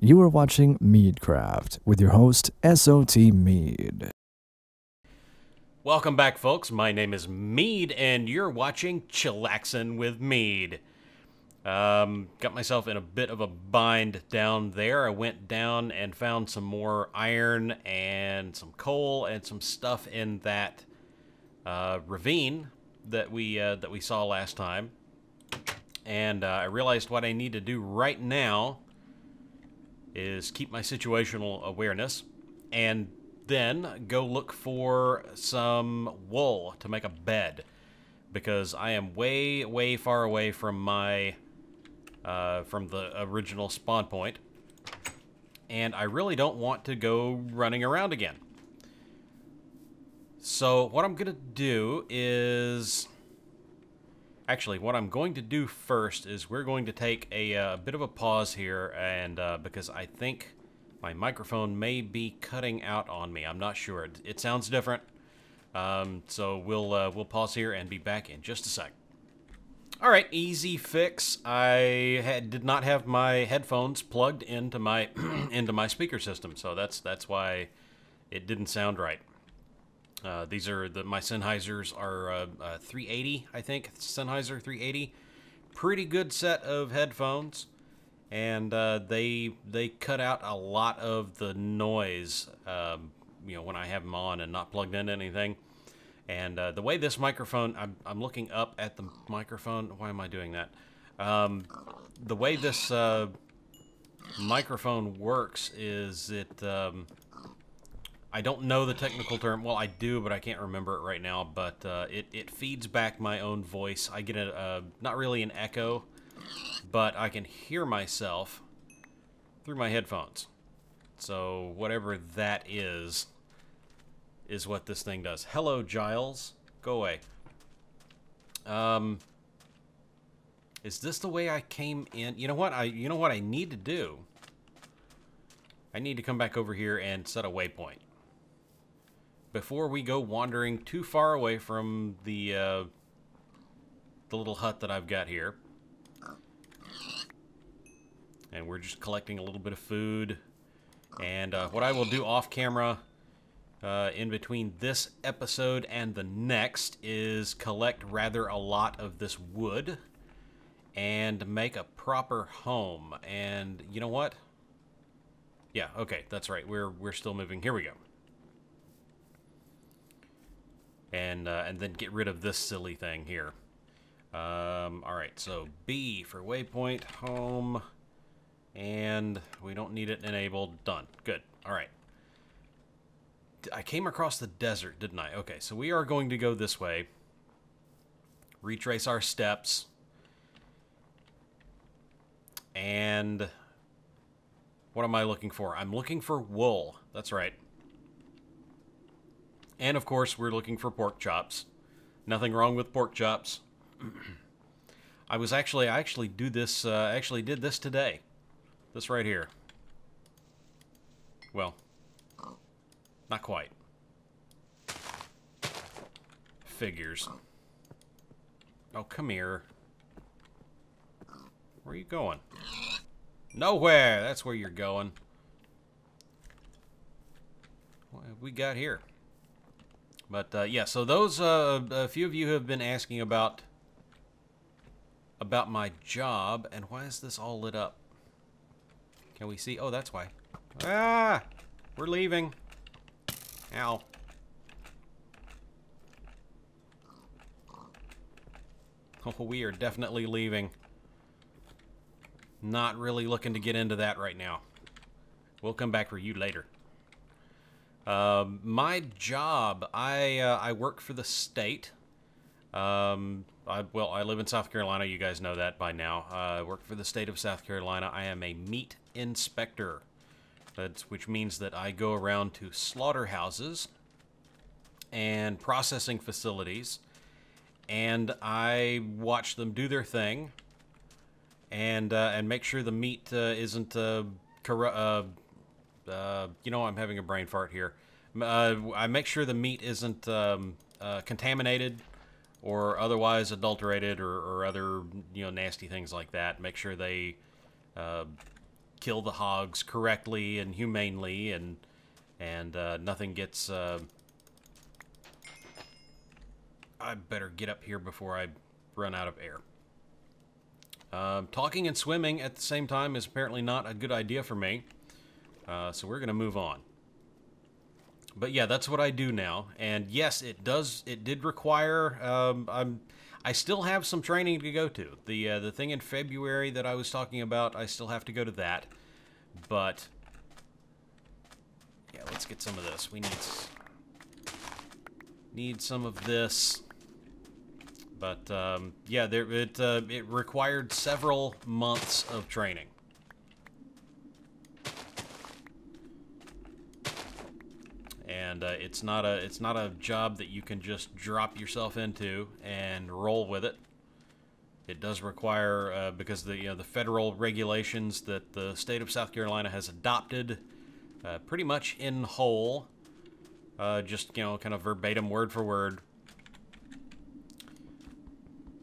You are watching Meadcraft with your host, SOT Mead. Welcome back, folks. My name is Mead, and you're watching Chillaxin with Mead. Um, got myself in a bit of a bind down there. I went down and found some more iron and some coal and some stuff in that uh, ravine that we uh, that we saw last time. And uh, I realized what I need to do right now is keep my situational awareness and then go look for some wool to make a bed because I am way, way far away from my, uh, from the original spawn point and I really don't want to go running around again. So what I'm going to do is Actually, what I'm going to do first is we're going to take a, uh, bit of a pause here, and uh, because I think my microphone may be cutting out on me. I'm not sure. It, it sounds different. Um, so we'll uh, we'll pause here and be back in just a sec. All right, easy fix. I had, did not have my headphones plugged into my into my speaker system, so that's that's why it didn't sound right. Uh, these are the my Sennheisers are uh, uh, 380, I think Sennheiser 380. Pretty good set of headphones, and uh, they they cut out a lot of the noise. Um, you know when I have them on and not plugged into anything. And uh, the way this microphone, I'm, I'm looking up at the microphone. Why am I doing that? Um, the way this microphone works is it. Um, I don't know the technical term. Well, I do, but I can't remember it right now. But uh, it, it feeds back my own voice. I get a, not really an echo, but I can hear myself through my headphones. So whatever that is, is what this thing does. Hello, Giles. Go away. Um, is this the way I came in? You know what? I you know what I need to do. I need to come back over here and set a waypoint before we go wandering too far away from the uh, the little hut that I've got here. And we're just collecting a little bit of food. And uh, what I will do off camera uh, in between this episode and the next is collect rather a lot of this wood and make a proper home. And you know what? Yeah, okay, that's right. We're we're still moving. Here we go and uh, and then get rid of this silly thing here. Um, all right, so B for waypoint home, and we don't need it enabled. Done. Good. All right. I came across the desert, didn't I? Okay, so we are going to go this way. Retrace our steps. And what am I looking for? I'm looking for wool. That's right. And of course, we're looking for pork chops. Nothing wrong with pork chops. I was actually, I actually do this, uh, actually did this today. This right here. Well, not quite. Figures. Oh, come here. Where are you going? Nowhere! That's where you're going. What have we got here? But uh, yeah, so those uh, a few of you have been asking about about my job, and why is this all lit up? Can we see? Oh, that's why. Ah, we're leaving. Ow. Oh, we are definitely leaving. Not really looking to get into that right now. We'll come back for you later. Um, my job, I uh, I work for the state. Um, I, well, I live in South Carolina. You guys know that by now. Uh, I work for the state of South Carolina. I am a meat inspector, That's, which means that I go around to slaughterhouses and processing facilities, and I watch them do their thing, and uh, and make sure the meat uh, isn't uh, corrupt uh, you know, I'm having a brain fart here. Uh, I make sure the meat isn't um, uh, contaminated or otherwise adulterated or, or, other, you know, nasty things like that. Make sure they, uh, kill the hogs correctly and humanely, and and uh, nothing gets. I better get up here before I run out of air. Um, talking and swimming at the same time is apparently not a good idea for me. Uh, so we're going to move on. But yeah, that's what I do now. And yes, it does. It did require. Um, I'm. I still have some training to go to. The uh, the thing in February that I was talking about, I still have to go to that. But yeah, let's get some of this. We need need some of this. But um, yeah, there it uh, it required several months of training. And uh, it's not a it's not a job that you can just drop yourself into and roll with it. It does require uh, because the you know the federal regulations that the state of South Carolina has adopted, uh, pretty much in whole, uh, just you know kind of verbatim word for word.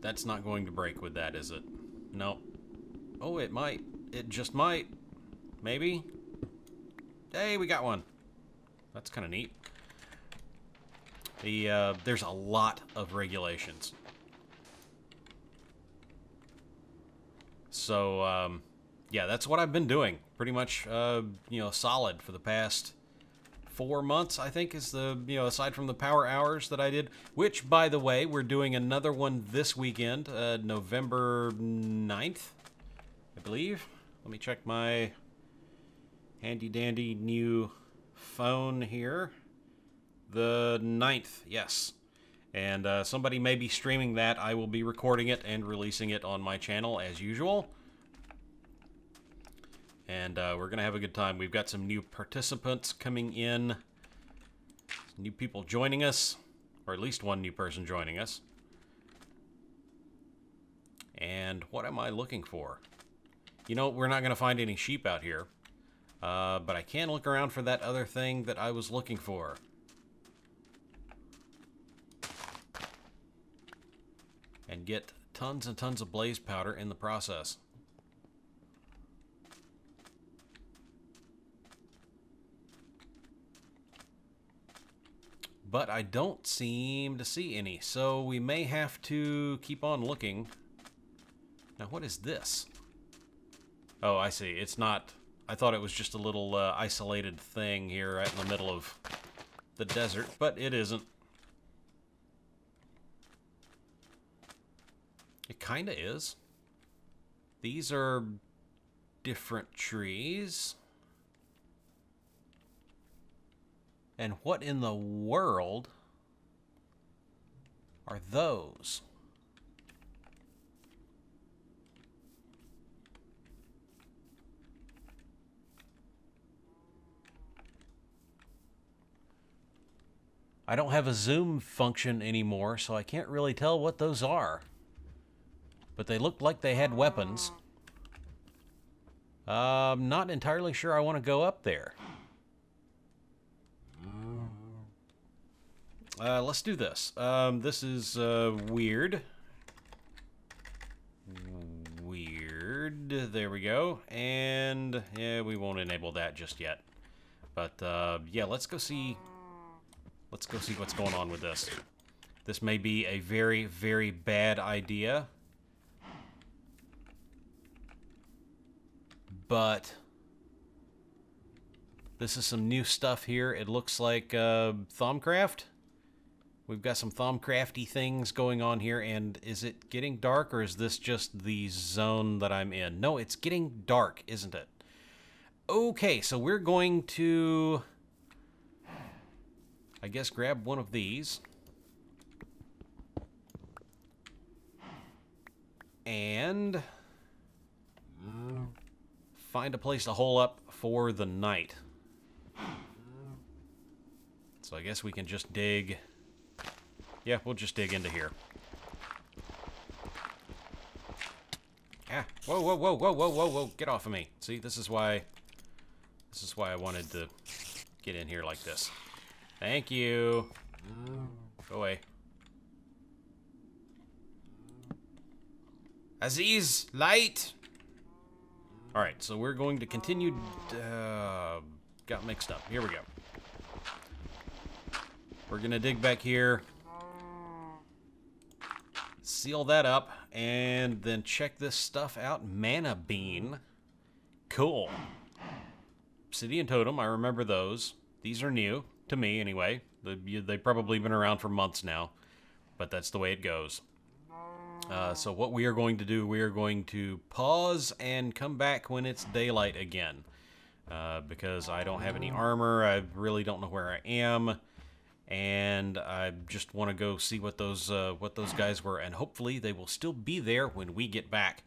That's not going to break with that, is it? No. Oh, it might. It just might. Maybe. Hey, we got one. That's kind of neat. The uh, There's a lot of regulations. So, um, yeah, that's what I've been doing. Pretty much, uh, you know, solid for the past four months, I think, is the, you know, aside from the power hours that I did, which, by the way, we're doing another one this weekend, uh, November 9th, I believe. Let me check my handy dandy new phone here. The 9th, yes. And uh, somebody may be streaming that. I will be recording it and releasing it on my channel as usual. And uh, we're going to have a good time. We've got some new participants coming in. New people joining us. Or at least one new person joining us. And what am I looking for? You know, we're not going to find any sheep out here. Uh, but I can look around for that other thing that I was looking for. And get tons and tons of blaze powder in the process. But I don't seem to see any, so we may have to keep on looking. Now, what is this? Oh, I see. It's not I thought it was just a little uh, isolated thing here right in the middle of the desert, but it isn't. It kind of is. These are different trees. And what in the world are those? I don't have a zoom function anymore, so I can't really tell what those are. But they looked like they had weapons. I'm not entirely sure I want to go up there. Uh, let's do this. Um, this is uh, weird. Weird. There we go. And, yeah, we won't enable that just yet. But, uh, yeah, let's go see Let's go see what's going on with this. This may be a very, very bad idea. But this is some new stuff here. It looks like uh, Thaumcraft. We've got some Thaumcrafty things going on here, and is it getting dark, or is this just the zone that I'm in? No, it's getting dark, isn't it? Okay, so we're going to I guess grab one of these. And find a place to hole up for the night. So I guess we can just dig. Yeah, we'll just dig into here. Ah, whoa, whoa, whoa, whoa, whoa, whoa, whoa, get off of me. See, this is why, this is why I wanted to get in here like this. Thank you. Go away. Aziz, light! Alright, so we're going to continue... Uh, got mixed up. Here we go. We're going to dig back here. Seal that up. And then check this stuff out. Mana Bean. Cool. Obsidian Totem, I remember those. These are new, to me anyway. They've probably been around for months now, but that's the way it goes. Uh, so what we are going to do, we are going to pause and come back when it's daylight again. Uh, because I don't have any armor, I really don't know where I am, and I just want to go see what those uh, what those guys were, and hopefully they will still be there when we get back.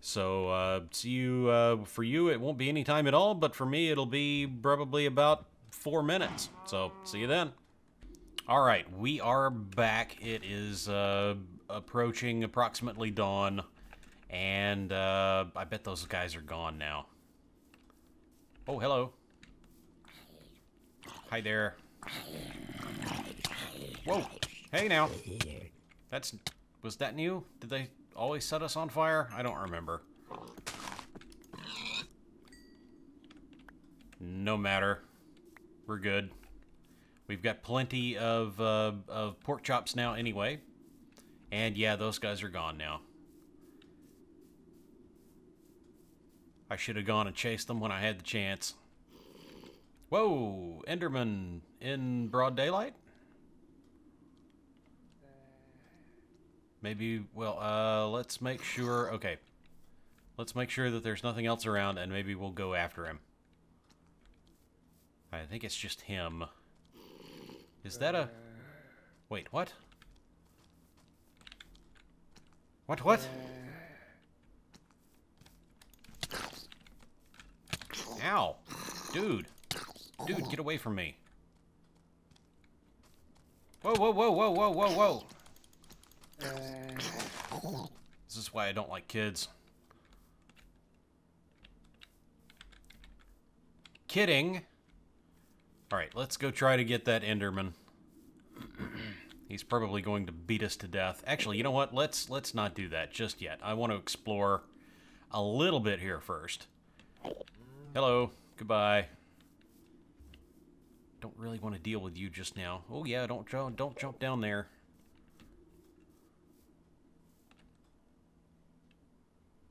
So uh, see you uh, for you. It won't be any time at all, but for me it'll be probably about four minutes. So see you then. All right, we are back. It is uh, approaching approximately dawn, and uh, I bet those guys are gone now. Oh, hello. Hi there. Whoa. Hey now. That's... Was that new? Did they always set us on fire? I don't remember. No matter. We're good. We've got plenty of, uh, of pork chops now anyway. And yeah, those guys are gone now. I should have gone and chased them when I had the chance. Whoa! Enderman in broad daylight? Maybe, well, uh, let's make sure, okay. Let's make sure that there's nothing else around and maybe we'll go after him. I think it's just him. Is that a... Wait, what? What, what? Ow. Dude. Dude, get away from me. Whoa, whoa, whoa, whoa, whoa, whoa, whoa. This is why I don't like kids. Kidding. Alright, let's go try to get that Enderman. He's probably going to beat us to death. Actually, you know what? Let's let's not do that just yet. I want to explore a little bit here first. Hello. Goodbye. Don't really want to deal with you just now. Oh yeah, don't don't jump down there.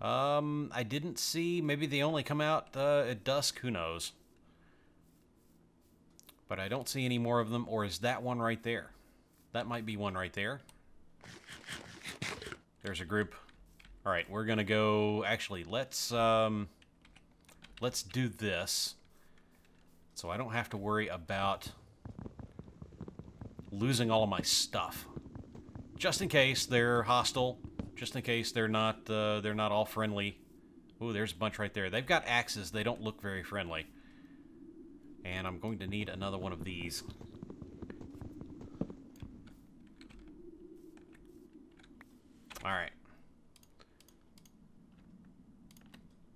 Um, I didn't see. Maybe they only come out uh, at dusk. Who knows? But I don't see any more of them. Or is that one right there? That might be one right there. There's a group. All right, we're gonna go. Actually, let's um, let's do this, so I don't have to worry about losing all of my stuff. Just in case they're hostile. Just in case they're not uh, they're not all friendly. Ooh, there's a bunch right there. They've got axes. They don't look very friendly. And I'm going to need another one of these. Alright.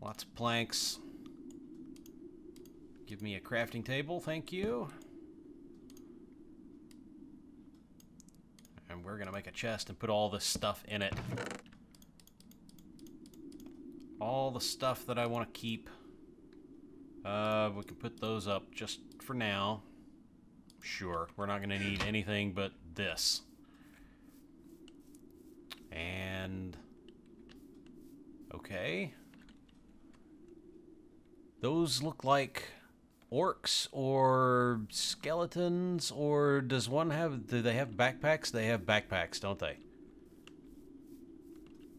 Lots of planks. Give me a crafting table, thank you. And we're going to make a chest and put all this stuff in it. All the stuff that I want to keep. Uh, we can put those up just for now. Sure, we're not going to need anything but this. And... Okay. Those look like orcs or skeletons, or does one have... Do they have backpacks? They have backpacks, don't they?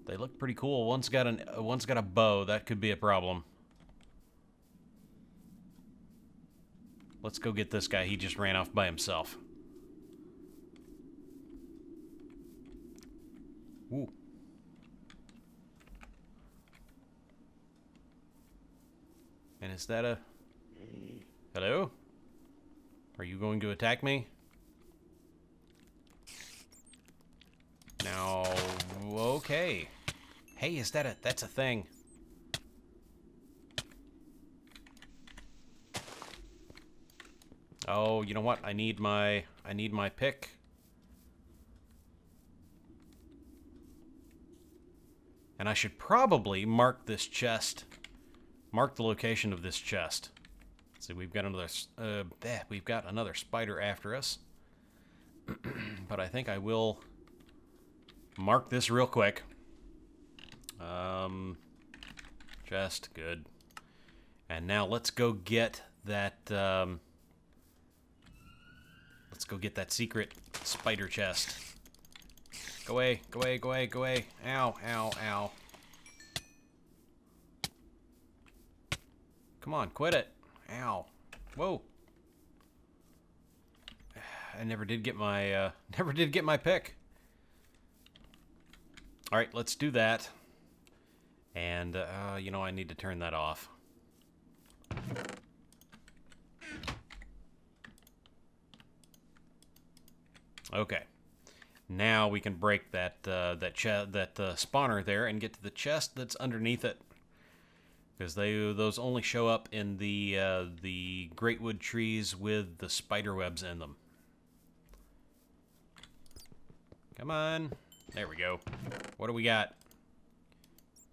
They look pretty cool. One's got an one's got a bow. That could be a problem. Let's go get this guy. He just ran off by himself. Ooh. And is that a... Hello? Are you going to attack me? Now, okay. Hey, is that a... That's a thing. Oh, you know what? I need my... I need my pick. And I should probably mark this chest mark the location of this chest. See, we've got another. Uh, eh, we've got another spider after us. but I think I will mark this real quick. Um, chest, good. And now let's go get that. Um, go get that secret spider chest. Go away, go away, go away, go away. Ow, ow, ow. Come on, quit it. Ow. Whoa. I never did get my, uh, never did get my pick. Alright, let's do that. And, uh, you know, I need to turn that off. Okay. Now we can break that uh, that that uh, spawner there and get to the chest that's underneath it because they those only show up in the uh, the greatwood trees with the spider webs in them. Come on. There we go. What do we got?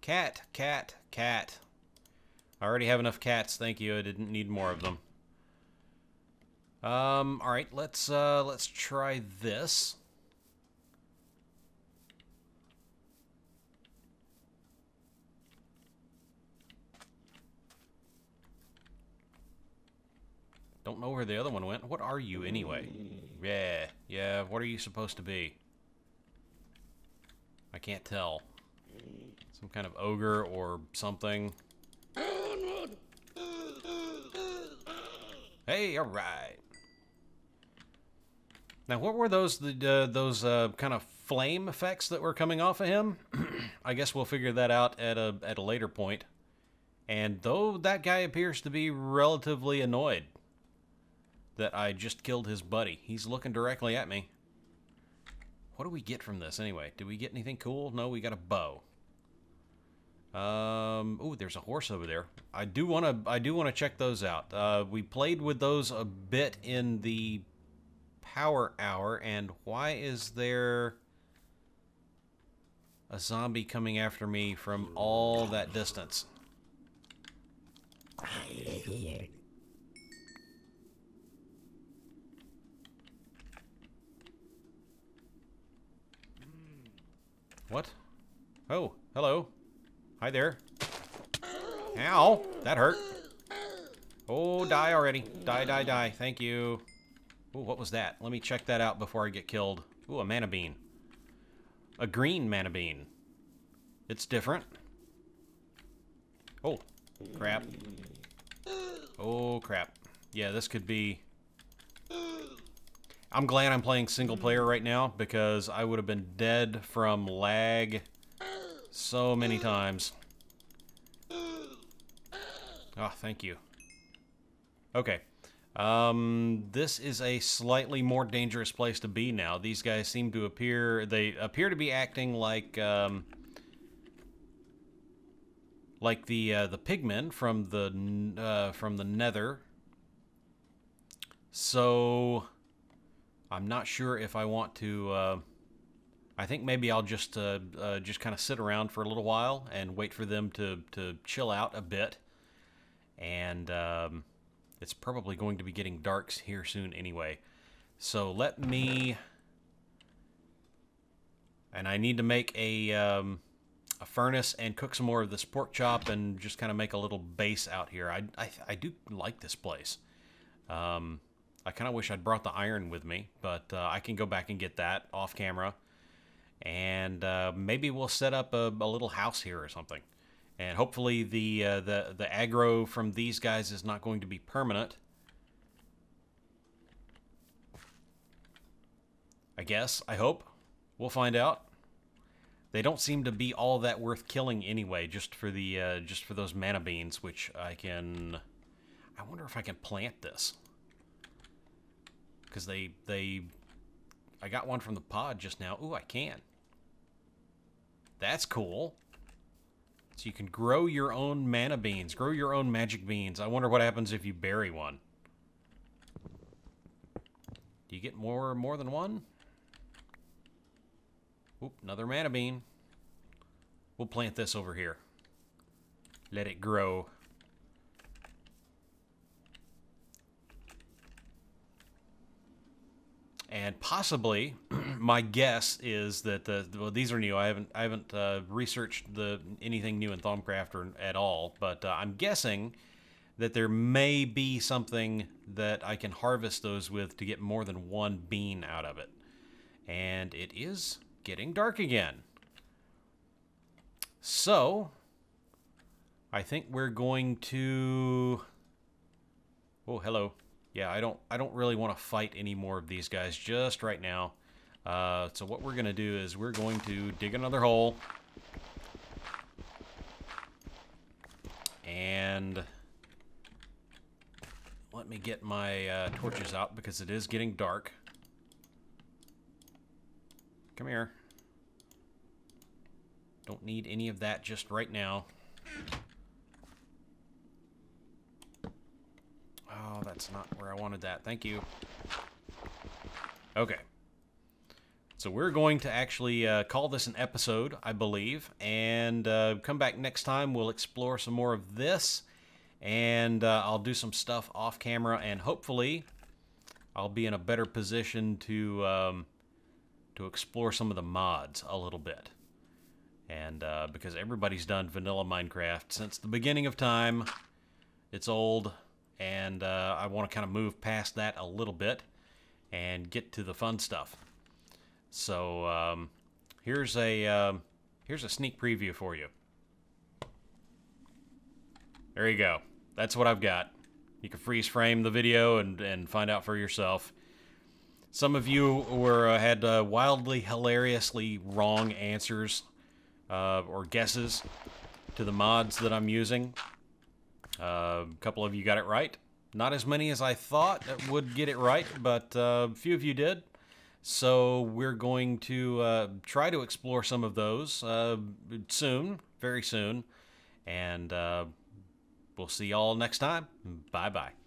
Cat, cat, cat. I already have enough cats, thank you. I didn't need more of them. Um, all right, let's uh let's try this. Don't know where the other one went. What are you, anyway? Yeah, yeah, what are you supposed to be? I can't tell. Some kind of ogre or something. Hey, alright. Now, what were those the, uh, those uh, kind of flame effects that were coming off of him? I guess we'll figure that out at a, at a later point. And though that guy appears to be relatively annoyed that I just killed his buddy. He's looking directly at me. What do we get from this anyway? Did we get anything cool? No, we got a bow. Um, oh, there's a horse over there. I do want to I do want to check those out. Uh, we played with those a bit in the power hour and why is there a zombie coming after me from all that distance? What? Oh, hello. Hi there. Ow! That hurt. Oh, die already. Die, die, die. Thank you. Oh, what was that? Let me check that out before I get killed. Ooh, a mana bean. A green mana bean. It's different. Oh, crap. Oh, crap. Yeah, this could be I'm glad I'm playing single player right now because I would have been dead from lag so many times. Oh, thank you. Okay. Um, this is a slightly more dangerous place to be now. These guys seem to appear, they appear to be acting like, um, like the, uh, the pigmen from the, uh, from the nether. So, I'm not sure if I want to. Uh, I think maybe I'll just uh, uh, just kind of sit around for a little while and wait for them to to chill out a bit. And um, it's probably going to be getting darks here soon anyway. So let me. And I need to make a um, a furnace and cook some more of this pork chop and just kind of make a little base out here. I I, I do like this place. Um, I kind of wish I'd brought the iron with me, but uh, I can go back and get that off camera. And uh, maybe we'll set up a, a, little house here or something. And hopefully the, uh, the, the aggro from these guys is not going to be permanent. I guess. I hope. We'll find out. They don't seem to be all that worth killing anyway, just for the uh, just for those mana beans, which I can. I wonder if I can plant this because they they I got one from the pod just now. Ooh, I can. That's cool. So you can grow your own mana beans, grow your own magic beans. I wonder what happens if you bury one. Do you get more more than one? Oop, another mana bean. We'll plant this over here. Let it grow. And possibly my guess is that the well these are new. I haven't I haven't uh, researched the anything new in Thaumcraft or, at all, but uh, I'm guessing that there may be something that I can harvest those with to get more than one bean out of it. And it is getting dark again. So, I think we're going to... Oh, hello. Yeah, I don't I don't really want to fight any more of these guys just right now. Uh, so what we're going to do is we're going to dig another hole. And let me get my uh, torches out because it is getting dark. Come here. Don't need any of that just right now. Oh, that's not where I wanted that. Thank you. Okay. So we're going to actually uh, call this an episode, I believe, and uh, come back next time. We'll explore some more of this, and uh, I'll do some stuff off camera, and hopefully I'll be in a better position to um, to explore some of the mods a little bit. And uh, because everybody's done vanilla Minecraft since the beginning of time, it's old, and uh, I want to kind of move past that a little bit and get to the fun stuff. So um, here's a um, here's a sneak preview for you. There you go. That's what I've got. You can freeze frame the video and, and find out for yourself. Some of you were uh, had uh, wildly, hilariously wrong answers uh, or guesses to the mods that I'm using. Uh, a couple of you got it right. Not as many as I thought would get it right, but uh, a few of you did. So we're going to uh, try to explore some of those soon, very soon. And we'll see y'all next time. Bye-bye.